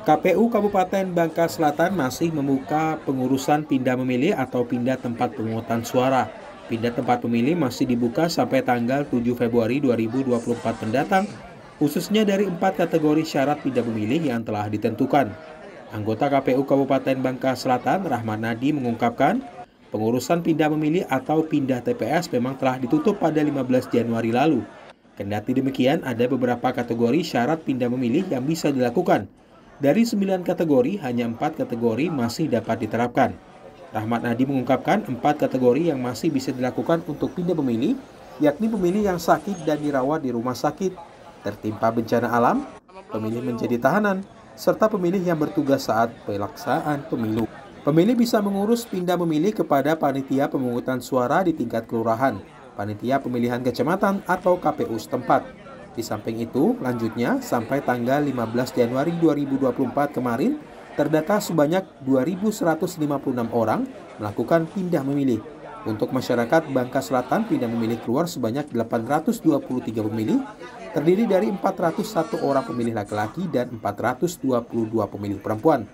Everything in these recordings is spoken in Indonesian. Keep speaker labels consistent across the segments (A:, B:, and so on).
A: KPU Kabupaten Bangka Selatan masih membuka pengurusan pindah memilih atau pindah tempat pemungutan suara. Pindah tempat pemilih masih dibuka sampai tanggal 7 Februari 2024 mendatang, khususnya dari empat kategori syarat pindah memilih yang telah ditentukan. Anggota KPU Kabupaten Bangka Selatan, Rahman Nadi, mengungkapkan, pengurusan pindah memilih atau pindah TPS memang telah ditutup pada 15 Januari lalu. Kendati demikian, ada beberapa kategori syarat pindah memilih yang bisa dilakukan, dari 9 kategori, hanya 4 kategori masih dapat diterapkan. Rahmat Nadi mengungkapkan 4 kategori yang masih bisa dilakukan untuk pindah pemilih, yakni pemilih yang sakit dan dirawat di rumah sakit, tertimpa bencana alam, pemilih menjadi tahanan, serta pemilih yang bertugas saat pelaksanaan pemilu. Pemilih bisa mengurus pindah memilih kepada panitia pemungutan suara di tingkat kelurahan, panitia pemilihan kecamatan atau KPU setempat. Di samping itu, lanjutnya sampai tanggal 15 Januari 2024 kemarin, terdata sebanyak 2.156 orang melakukan pindah memilih. Untuk masyarakat Bangka Selatan, pindah memilih keluar sebanyak 823 pemilih, terdiri dari 401 orang pemilih laki-laki dan 422 pemilih perempuan.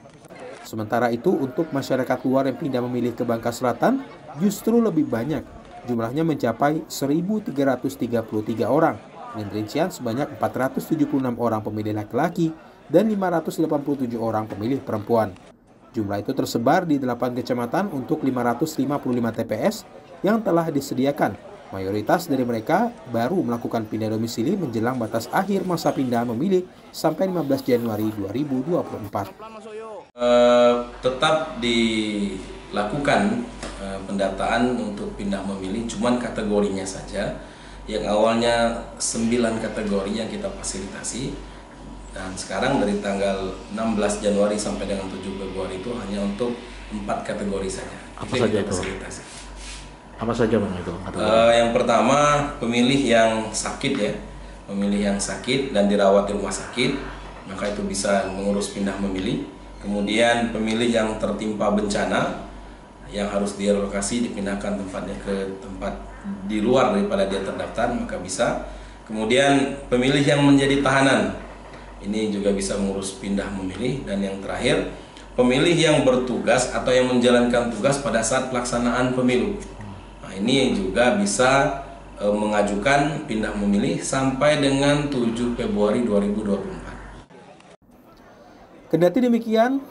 A: Sementara itu, untuk masyarakat luar yang pindah memilih ke Bangka Selatan, justru lebih banyak. Jumlahnya mencapai 1.333 orang dengan rincian sebanyak 476 orang pemilih laki-laki dan 587 orang pemilih perempuan. Jumlah itu tersebar di 8 kecamatan untuk 555 TPS yang telah disediakan. Mayoritas dari mereka baru melakukan pindah domisili menjelang batas akhir masa pindah memilih sampai 15 Januari 2024.
B: Uh, eh, tetap dilakukan uh, pendataan untuk pindah memilih, cuman kategorinya saja yang awalnya 9 kategori yang kita fasilitasi dan sekarang dari tanggal 16 Januari sampai dengan 7 Februari itu hanya untuk empat kategori saja.
A: Apa itu saja itu? Fasilitasi. Apa saja bang itu?
B: Uh, yang pertama pemilih yang sakit ya, pemilih yang sakit dan dirawat di rumah sakit, maka itu bisa mengurus pindah memilih. Kemudian pemilih yang tertimpa bencana yang harus direlokasi dipindahkan tempatnya ke tempat di luar daripada dia terdaftar maka bisa. Kemudian pemilih yang menjadi tahanan ini juga bisa mengurus pindah memilih. Dan yang terakhir pemilih yang bertugas atau yang menjalankan tugas pada saat pelaksanaan pemilu. Nah, ini juga bisa e, mengajukan pindah memilih sampai dengan 7 Februari 2024
A: Kendati demikian,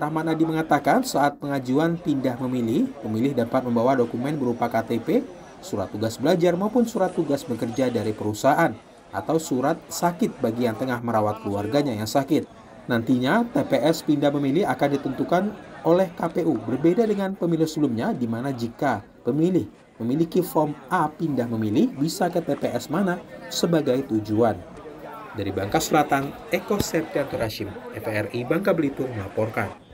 A: Rahman Adi mengatakan saat pengajuan pindah memilih, pemilih dapat membawa dokumen berupa KTP, surat tugas belajar maupun surat tugas bekerja dari perusahaan atau surat sakit bagi yang tengah merawat keluarganya yang sakit. Nantinya TPS pindah memilih akan ditentukan oleh KPU berbeda dengan pemilu sebelumnya di mana jika pemilih memiliki form A pindah memilih bisa ke TPS mana sebagai tujuan. Dari Bangka Selatan, Eko Septianto Rashim, FRI Bangka Belitung melaporkan.